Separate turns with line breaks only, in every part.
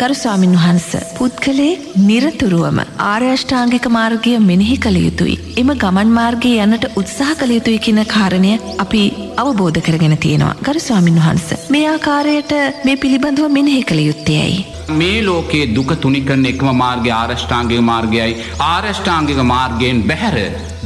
ගරු ස්වාමින් වහන්ස පුද්ගලයේ නිරතුරුවම ආර්යෂ්ඨාංගික මාර්ගය මෙනෙහි කළ යුතුයි. එම ගමන් මාර්ගයේ යන්නට උත්සාහ කළ යුතුයි කියන කාරණය අපි අවබෝධ කරගෙන තියෙනවා. ගරු ස්වාමින් වහන්ස මේ ආකාරයට මේ පිළිබඳව මෙනෙහි කළ යුත්තේයි.
මේ ලෝකයේ දුක තුනිකරන එකම මාර්ගය ආරෂ්ඨාංගික මාර්ගයයි ආරෂ්ඨාංගික මාර්ගයෙන් බැහැර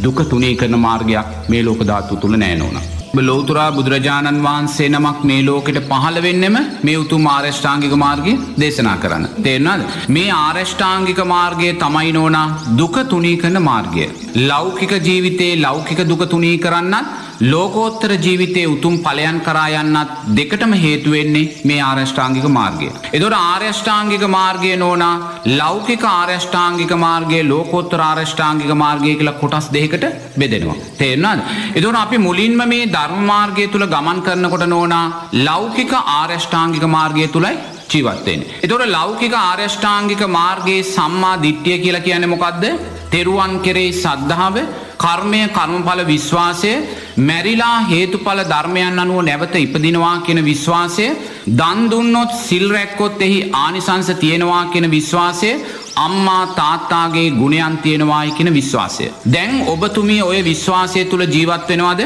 දුක තුනේ කරන මාර්ගයක් මේ ලෝකධාතු තුළ නෑනෝන. ලෝතුරා බුදුරජාණන් වහන්සේ නමක් මේ ලෝකෙට පහළ වෙන්නෙම මේ උතුම් ආරෂ්ඨාංගික මාර්ගය දේශනා කරන්න. තේරනාද මේ ආරෂ්ඨාංගික මාර්ගය තමයි නෝනා දුක තුනී කරන මාර්ගය. ලෞකික ජීවිතයේ ලෞකික දුක තුනී කරන්නත් ලෝකෝත්තර ජීවිතය උතුම් පලයන් කරායන්නත් දෙකටම හේතුවෙන්නේ මේ ආරෂ්ඨාංගික මාර්ගය. එදොට ආර්යෂ්ඨාංගික මාර්ගය නෝනා ලෞකික ආර්යෂ්ඨාංගික මාර්ගය ලෝකෝත්තර ආරෂ්ඨාංගික මාර්ගය කියලා කොටස් දෙකට බෙදෙනවා. තේරනාද. එදොට අපි මුලින්ම මේ ධර්මාර්ගය තුළ ගමන් කරනකොට නෝනා ලෞකික ආර්යෂ්ඨාංගික මාර්ගය තුළයි ජීවත්තයෙන්. එතොට ලෞකික ආර්යෂ්ඨාංගික මාර්ගයේ සම්මා දිට්ටිය කියලා කියන මොකක්ද තෙරුවන් කෙරෙයි සද්ධාව කර්මය කර්මඵල විශ්වාසය මැරිලා හේතුඵල ධර්මයන් අනුව නැවත ඉපදිනවා කියෙන විශ්වාසය දන්දුන්නොත් සිල්රැක්කොත් එහි ආනිසංස තියෙනවා කියෙන විශ්වාසය අම්මා තාත්තාගේ ගුණයන් තියෙනවායි කියෙන විශ්වාසය. දැන් ඔබතුමිය ඔය විශ්වාසය තුළ ජීවත් වෙනවාද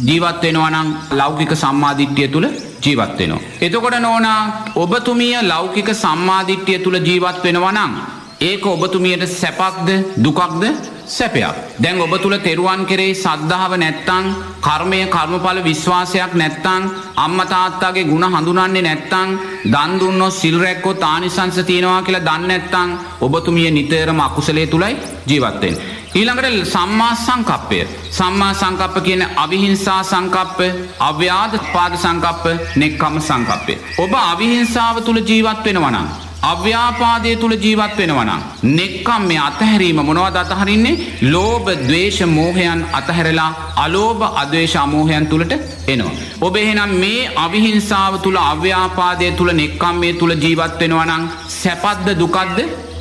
ජීවත් වෙනවනං ලෞකික සම්මාධිට්්‍යය තුළ ජීවත් වෙනවා. එතකොට නෝනා ඔබතුමිය ලෞකික සම්මාධිට්්‍යය තුළ ජීවත් වෙනවනං. ඒක ඔබතුමියට සැපක්ද දුකක්ද සැපයක්. දැන් ඔබ තුළ තෙරුවන් කෙරේ සද්ධාව නැත්තං කර්මය කර්මඵල විශ්වාසයක් නැත්තං අම්මතාත්තාගේ ගුණ හඳුනන්නේ නැත්තං දන්දුන්න සිල්රැක්කෝ තානිසංස තියෙනවා කියලා දන්න නැත්තං ඔබතුමිය නිතරම අකුසලේ තුළයි ජීවත්තෙන්. ඊළඟට සම්මා සංකප්පය සම්මා සංකප්ප කියන අවිහිංසා සංකප්ප අව්‍යාද පාද සංකප්ප නෙක්කම සංකප්පය. ඔබ අවිහිංසාව තුළ ජීවත් වෙනවනම්. අව්‍යාපාදය තුළ ජීවත් වෙනවනම්. නෙක්කම් මේ අතහැරීම මොනවද අතහරින්නේ ලෝබ දවේශ මෝහයන් අතහැරලා අලෝභ අදවේශ අමෝහයන් තුළට එනවා. ඔබ එහෙනම් මේ අවිහිංසාව තුළ අව්‍යාපාදය තුළ නෙක්කම් මේ තුළ ජීවත් වෙනවනං සැපද්ද දුකක්ද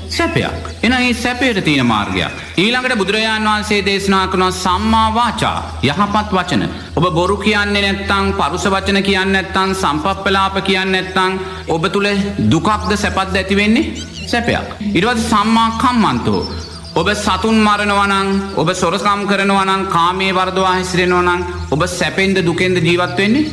සැපයක්. එන ඒ සැපයට තියෙන මාර්ගයක්. ඊළඟට බුදුරජාන් වහන්සේ දේශනා කනවා සම්මා වාචා යහපත් වචන. ඔබ බොරු කියන්නේ නැත්තං පරුස වචන කියන්න නැත්තං සම්පප්පලාප කියන්න නැත්තං ඔබ තුළ දුකක්ද සැපත් ඇතිවෙන්නේ සැපයක්. ඉරවත් සම්මා කම්මන්තෝ. ඔබ සතුන් මරණවනං ඔබ සොරකම් කරනවනං කාමේ වර්දවා හැසිරෙනවනං ඔබ සැපෙන්ද දුකෙන්ද ජීවත් වෙන්නේ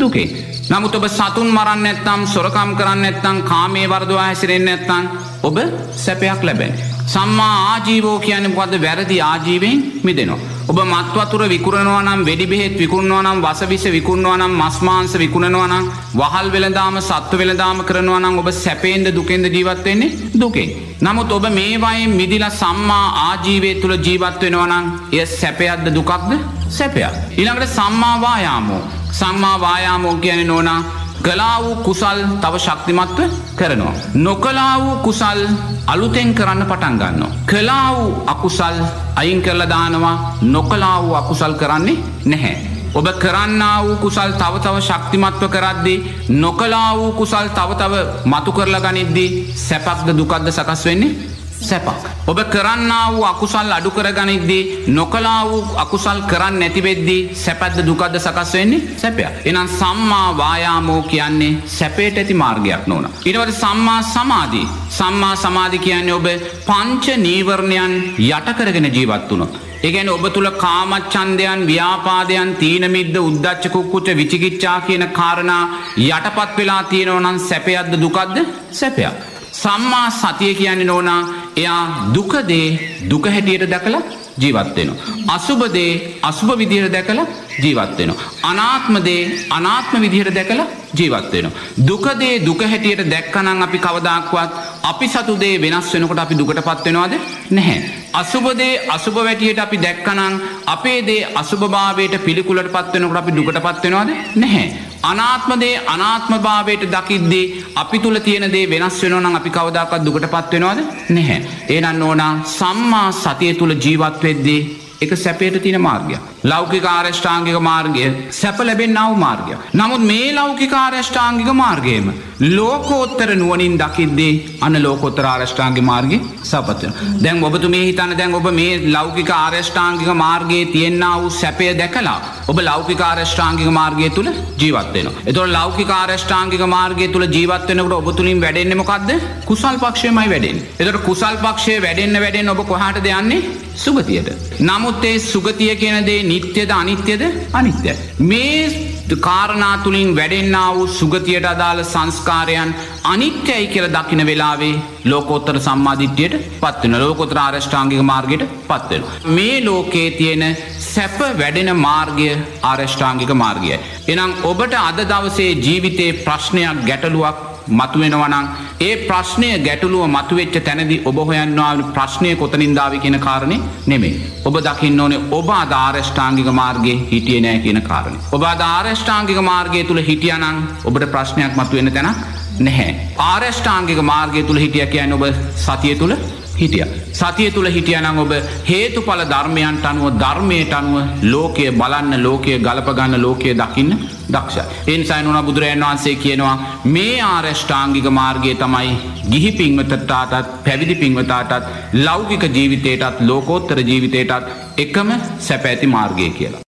දුකේ. නමුත් ඔබ සතුන් මරන්න ඇත්තම් සොරකම් කරන්න ඇත්තං කාමේ වර්දවා හැසිරෙන්න්න ඇත්තං ඔබ සැපයක් ලැබෙන. සම්මා ආජීවෝ කියන පොද වැරදි ආජීවයෙන් මිදෙනවා. ඔබ මත්වතුර විකුරනවා නම් වෙඩි බෙහෙත් විකුණනවා නම් වසවිස විකුණනවා නම් මස්මාංස විකුණනවා නම් වහල් වෙළදාම සත්ව වෙළදාම කරනවා නම් ඔබ සැපේන්ද දුකෙන්ද ජීවත් වෙන්නේ දුකේ. නමුත් ඔබ මේවායින් මිදිලා සම්මා ආජීවය තුළ ජීවත් වෙනවනම් එය සැපයක්ද දුකක්ද සැපයක්. ඊළඟට සම්මාවායාමෝ සම්මා වායාමෝ කියන නෝනා කලා වූ කුසල් තව ශක්තිමත්ව කරනවා. නොකලා වූ කුසල් අලුතෙන් කරන්න පටන් ගන්න. කලා වූ අකුසල් අයින් කරල දානවා නොකලා වූ අකුසල් කරන්නේ නැහැ. ඔබ කරන්න වූ කුසල් තව තව ශක්තිමත්ව කරද්දී නොකලා වූ කුසල් තව තව මතු කරලා ගනිද්දී සැපක්ද දුකක්ද සකස් වෙන්නේ සැපක්. ඔබ කරන්න වූ අකුසල් අඩු කරගනිද්දී නොකලා වූ අකුසල් කරන්න නැතිවෙද්දී සැපැද්ද දුකද සකස් වෙන්නේ සැපය. එනම් සම්මා වායාමෝ කියන්නේ සැපේට ඇති මාර්ගයක් නොන. ඉටවට සම්මා සමාධී. සම්මා සමාධි කියන්නේ ඔබ පංච නීවරණයන් යටකරගෙන ජීවත් වුණොත්. ඒගැන ඔබ තුළ කාමච්චන්දයන් ව්‍යාපාදයන් තීනමිද්ද උද්දච්චකුක්කුට විචිකිච්චා කියන කාරණා යටපත් වෙලා තියෙනවනන් සැපයද්ද දුකක්ද සැපයක්. සම්මා සතිය කියන්නේ නෝනා එයා දුකදේ දුක හැටියට දැකලා ජීවත්වෙනවා. අසුබදේ අසුභ විදිහයට දැකලා ජීවත්වෙනවා. අනාත්මදේ අනාත්ම විදිහයට දැකලා ජීවත්වෙනවා. දුකදේ දුක හැටියට දැක්කනං අපි කවදක්වත් අපි සතුදේ වෙනස් වෙනකොට අපි දුකට පත්වෙනවාද නැහැ. අසුබදේ අසුභ වැටියට අපි දැක්කනං අපේ දේ අසුභභාවයට පිළිකුලට පත්වෙනකට අපි දුකට පත්වෙනවාද නැහැ. අනාත්මදේ අනාත්මභාවයට දකිද්දේ අපි තුළ තියනදේ වෙනස් වෙනවනම් අපි කවදක්ත් දුකට පත්වෙනවාද නැහැ. ඒනන්න ඕනා සම්මා සතිය තුළ ජීවත්වෙද්දී එක සැපේට තින මාර්ගය. ලෞකික ආරෂ්ඨාංගික මාර්ගය සැප ලැබෙන් නව මාර්ගය. නමුත් මේ ලෞකික ආරෂ්ඨාංගික මාර්ගයම. ලෝකෝත්තර නුවනින් දකිද්දේ අන ලෝකොත්තර ආරෂ්ඨාංගි මාර්ග සපත්වන. දැන් ඔබතු මේ හිතන්න දැන් ඔබ මේ ලෞකික ආරෂ්ඨාංගික මාර්ගයේ තියෙන්න්න වූ සැපය දැකලා. ඔබ ලෞකිකාරෂ්ඨාංගික මාර්ගය තුළ ජීවත්වයන. එතුොට ලෞකිකාරෂ්ඨාංගික මාර්ගය තුළ ජීවත්වනකට ඔබ තුළින් වැඩෙන්න්නමකක්ද කුසල් පක්ෂයමයි වැඩෙන්. එතට කුසල් පක්ෂය වැඩෙන්න්න වැඩෙන් ඔබ කොහට දෙයන්නේ සුගතියට. නමුත් ඒ සුගතිය කියනදේ නිත්‍යද අනිත්‍යද අනිත්‍ය. මේ කාරණා තුළින් වැඩෙන්න්නා වූ සුගතියට අදාළ සංස්කාරයන් අනිත්‍යයි කියල දකින වෙලාවේ ලෝකෝත්තර සම්මාධිත්‍යයට පත්වන ලෝකොතර ආරෂ්ඨාංගික මාර්ගයට පත්වෙන. මේ ලෝකයේ තියෙන සැප වැඩෙන මාර්ගය ආරෂ්ඨාංගික මාර්ගය. එනම් ඔබට අද දවසේ ජීවිතයේ ප්‍රශ්නයක් ගැටලුවක් මතුවෙනවනං ඒ ප්‍රශ්නය ගැටලුව මතුවෙච්ච තැනදි ඔබ හොයන්නවා ප්‍රශ්නය කොතනින්දාව කියන කාරණය නෙමේ. ඔබ දකින්න ඕනේ ඔබ ආධාරෂ්ඨාංගික මාර්ගය හිටිය නෑ කියන කාරණ. ඔබ ආධාරෂ්ඨාංගික මාර්ගය තුළ හිටියනං ඔබට ප්‍රශ්නයක් මතුවෙන තැන නැහැ. ආරෂ්ඨාංගික මාර්ගය තුළ හිටිය කියන්න ඔබ සතිය තුළ හිටිය. සතිය තුළ හිටියනං ඔබ හේතු පල ධර්මයන්ට අනුව ධර්මයට අනුව ලෝකය බලන්න ලෝකය ගලපගන්න ලෝකය දකින්න දක්ෂ. එන්සයිනුන බුදුරජන් වහන්සේ කියනවා මේ ආරෂ්ඨාංගික මාර්ගය තමයි ගිහි පින්වතටාටත් පැවිදි පින්වතාටත් ලෞකික ජීවිතයටත් ලෝකෝත්තර ජීවිතයටත් එකම සැපැති මාර්ගය කියලා.